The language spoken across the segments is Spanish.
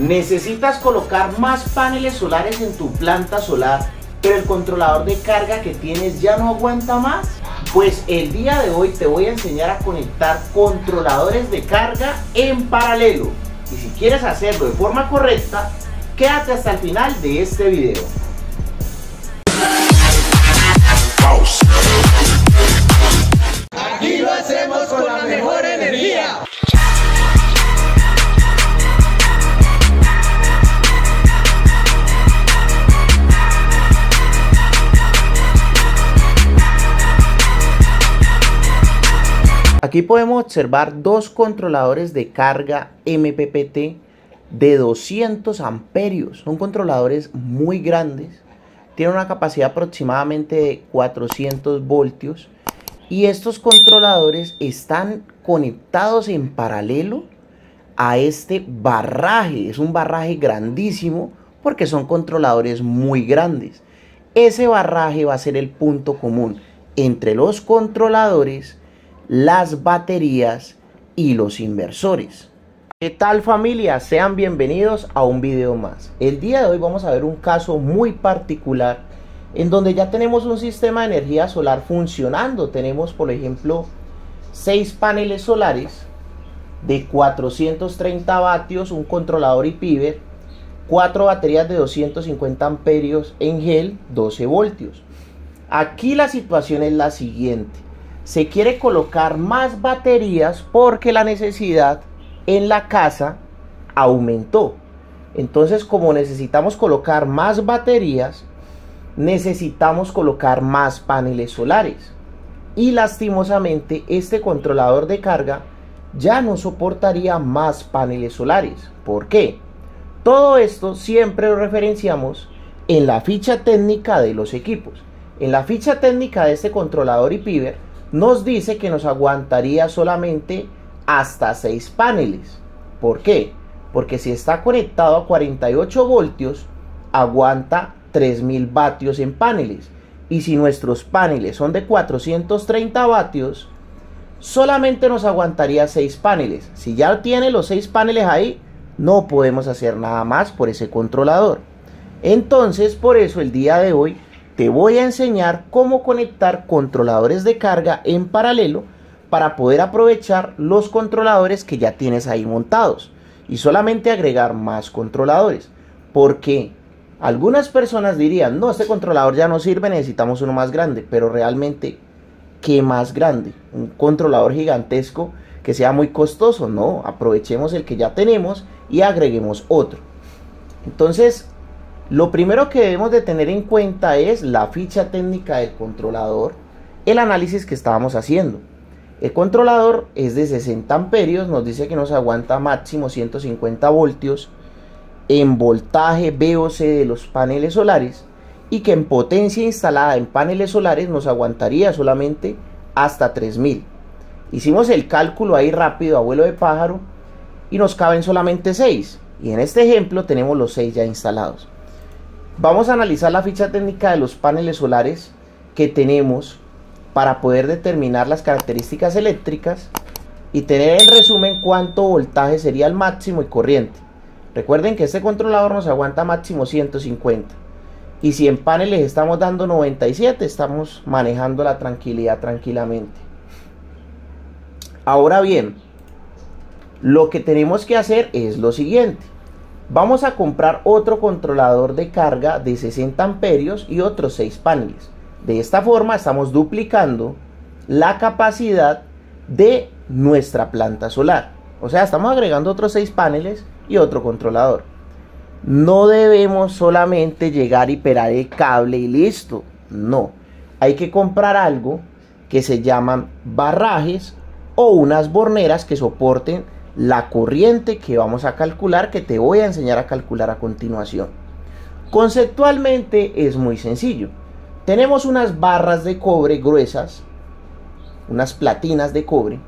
¿Necesitas colocar más paneles solares en tu planta solar, pero el controlador de carga que tienes ya no aguanta más? Pues el día de hoy te voy a enseñar a conectar controladores de carga en paralelo. Y si quieres hacerlo de forma correcta, quédate hasta el final de este video. Aquí podemos observar dos controladores de carga MPPT de 200 amperios. Son controladores muy grandes. Tienen una capacidad aproximadamente de 400 voltios. Y estos controladores están conectados en paralelo a este barraje. Es un barraje grandísimo porque son controladores muy grandes. Ese barraje va a ser el punto común entre los controladores las baterías y los inversores. ¿Qué tal familia? Sean bienvenidos a un video más. El día de hoy vamos a ver un caso muy particular en donde ya tenemos un sistema de energía solar funcionando. Tenemos por ejemplo 6 paneles solares de 430 vatios, un controlador y piver, 4 baterías de 250 amperios en gel, 12 voltios. Aquí la situación es la siguiente se quiere colocar más baterías porque la necesidad en la casa aumentó. Entonces, como necesitamos colocar más baterías, necesitamos colocar más paneles solares. Y lastimosamente, este controlador de carga ya no soportaría más paneles solares. ¿Por qué? Todo esto siempre lo referenciamos en la ficha técnica de los equipos. En la ficha técnica de este controlador y piver nos dice que nos aguantaría solamente hasta 6 paneles. ¿Por qué? Porque si está conectado a 48 voltios, aguanta 3000 vatios en paneles. Y si nuestros paneles son de 430 vatios, solamente nos aguantaría 6 paneles. Si ya tiene los 6 paneles ahí, no podemos hacer nada más por ese controlador. Entonces, por eso el día de hoy te voy a enseñar cómo conectar controladores de carga en paralelo para poder aprovechar los controladores que ya tienes ahí montados y solamente agregar más controladores. Porque algunas personas dirían, no, este controlador ya no sirve, necesitamos uno más grande, pero realmente, ¿qué más grande? Un controlador gigantesco que sea muy costoso, no, aprovechemos el que ya tenemos y agreguemos otro. Entonces, lo primero que debemos de tener en cuenta es la ficha técnica del controlador, el análisis que estábamos haciendo. El controlador es de 60 amperios, nos dice que nos aguanta máximo 150 voltios en voltaje VOC de los paneles solares y que en potencia instalada en paneles solares nos aguantaría solamente hasta 3000. Hicimos el cálculo ahí rápido, abuelo de pájaro, y nos caben solamente 6. Y en este ejemplo tenemos los 6 ya instalados. Vamos a analizar la ficha técnica de los paneles solares que tenemos para poder determinar las características eléctricas y tener en resumen cuánto voltaje sería el máximo y corriente. Recuerden que este controlador nos aguanta máximo 150 y si en paneles estamos dando 97 estamos manejando la tranquilidad tranquilamente. Ahora bien, lo que tenemos que hacer es lo siguiente Vamos a comprar otro controlador de carga de 60 amperios y otros 6 paneles. De esta forma estamos duplicando la capacidad de nuestra planta solar. O sea, estamos agregando otros 6 paneles y otro controlador. No debemos solamente llegar y perar el cable y listo. No. Hay que comprar algo que se llaman barrajes o unas borneras que soporten la corriente que vamos a calcular, que te voy a enseñar a calcular a continuación. Conceptualmente es muy sencillo. Tenemos unas barras de cobre gruesas, unas platinas de cobre,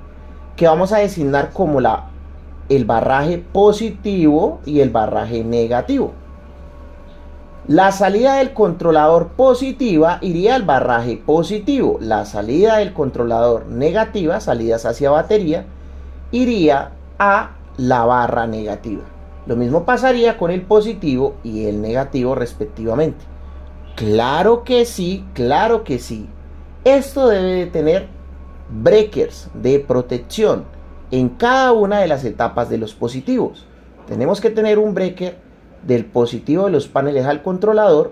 que vamos a designar como la, el barraje positivo y el barraje negativo. La salida del controlador positiva iría al barraje positivo. La salida del controlador negativa, salidas hacia batería, iría a la barra negativa. Lo mismo pasaría con el positivo y el negativo respectivamente. Claro que sí, claro que sí. Esto debe de tener breakers de protección en cada una de las etapas de los positivos. Tenemos que tener un breaker del positivo de los paneles al controlador,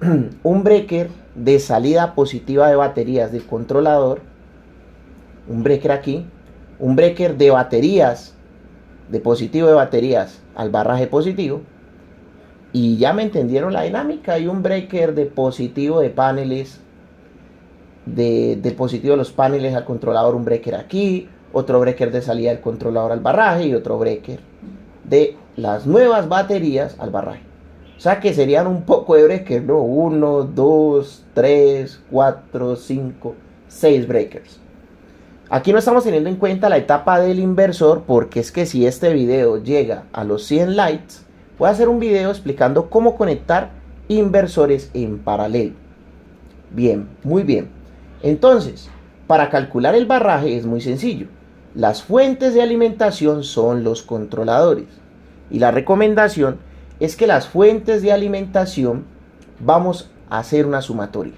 un breaker de salida positiva de baterías del controlador, un breaker aquí, un breaker de baterías, de positivo de baterías al barraje positivo, y ya me entendieron la dinámica, hay un breaker de positivo de paneles, de, positivo de los paneles al controlador, un breaker aquí, otro breaker de salida del controlador al barraje y otro breaker de las nuevas baterías al barraje. O sea que serían un poco de breakers, ¿no? 1, 2, 3, 4, 5, 6 breakers. Aquí no estamos teniendo en cuenta la etapa del inversor porque es que si este video llega a los 100 likes, voy a hacer un video explicando cómo conectar inversores en paralelo. Bien, muy bien. Entonces, para calcular el barraje es muy sencillo. Las fuentes de alimentación son los controladores. Y la recomendación es que las fuentes de alimentación vamos a hacer una sumatoria.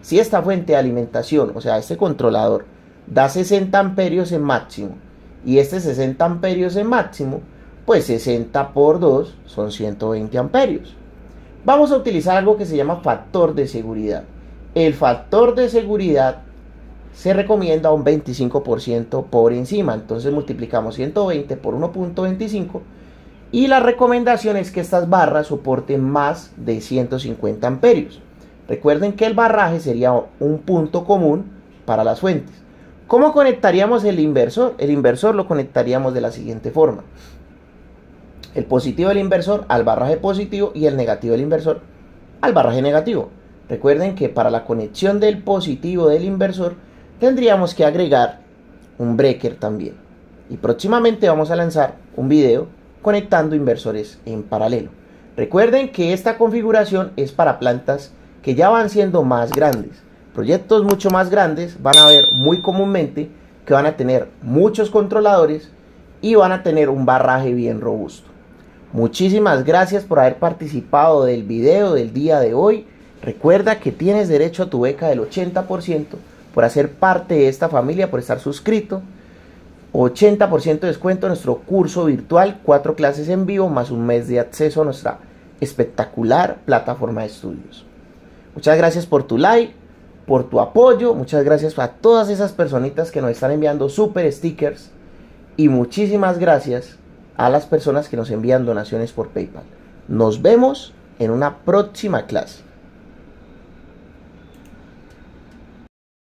Si esta fuente de alimentación, o sea, este controlador, da 60 amperios en máximo y este 60 amperios en máximo, pues 60 por 2 son 120 amperios. Vamos a utilizar algo que se llama factor de seguridad. El factor de seguridad se recomienda un 25% por encima. Entonces multiplicamos 120 por 1.25 y la recomendación es que estas barras soporten más de 150 amperios. Recuerden que el barraje sería un punto común para las fuentes. ¿Cómo conectaríamos el inversor? El inversor lo conectaríamos de la siguiente forma. El positivo del inversor al barraje positivo y el negativo del inversor al barraje negativo. Recuerden que para la conexión del positivo del inversor tendríamos que agregar un breaker también. Y próximamente vamos a lanzar un video conectando inversores en paralelo. Recuerden que esta configuración es para plantas que ya van siendo más grandes. Proyectos mucho más grandes van a ver muy comúnmente que van a tener muchos controladores y van a tener un barraje bien robusto. Muchísimas gracias por haber participado del video del día de hoy. Recuerda que tienes derecho a tu beca del 80% por hacer parte de esta familia, por estar suscrito. 80% de descuento en nuestro curso virtual, cuatro clases en vivo, más un mes de acceso a nuestra espectacular plataforma de estudios. Muchas gracias por tu like, por tu apoyo, muchas gracias a todas esas personitas que nos están enviando super stickers y muchísimas gracias a las personas que nos envían donaciones por PayPal. Nos vemos en una próxima clase.